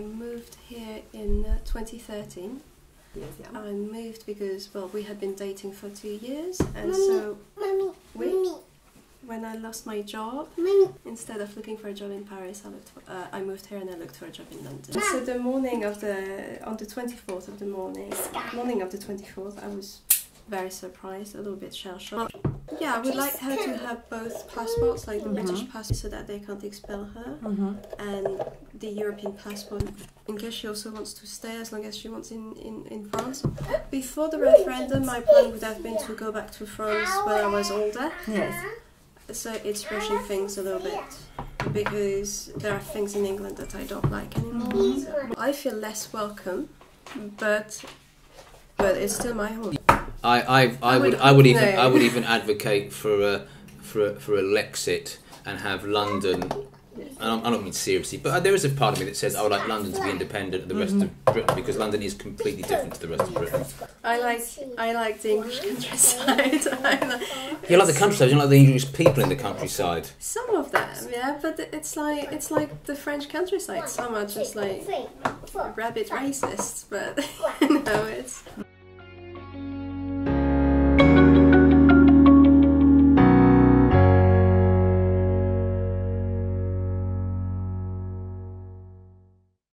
moved here in uh, 2013. Yes, yeah. I moved because, well, we had been dating for two years, and so Mommy, we, mommy, when I lost my job, mommy. instead of looking for a job in Paris, I looked. For, uh, I moved here and I looked for a job in London. So the morning of the on the 24th of the morning, morning of the 24th, I was very surprised, a little bit shell shocked. Yeah, I would like her to have both passports, like the British passport, so that they can't expel her, Mm-hmm. and the European passport, in case she also wants to stay as long as she wants in, in, in France. Before the referendum, my plan would have been to go back to France when I was older, Yes. so it's rushing things a little bit because there are things in England that I don't like anymore. So I feel less welcome, but but it's still my home. I, I, I, I would, would- I would even, no. I would even advocate for a, for a, for a Lexit and have London. And I'm, I don't mean seriously, but there is a part of me that says I would like London to be independent of the rest of Britain because London is completely different to the rest of Britain. I like I like the English countryside. Like, You like the countryside, you like the English people in the countryside. Some of them, yeah, but it's like it's like the French countryside. Some are just like Three, four, rabid racists, but no, it's Thank you.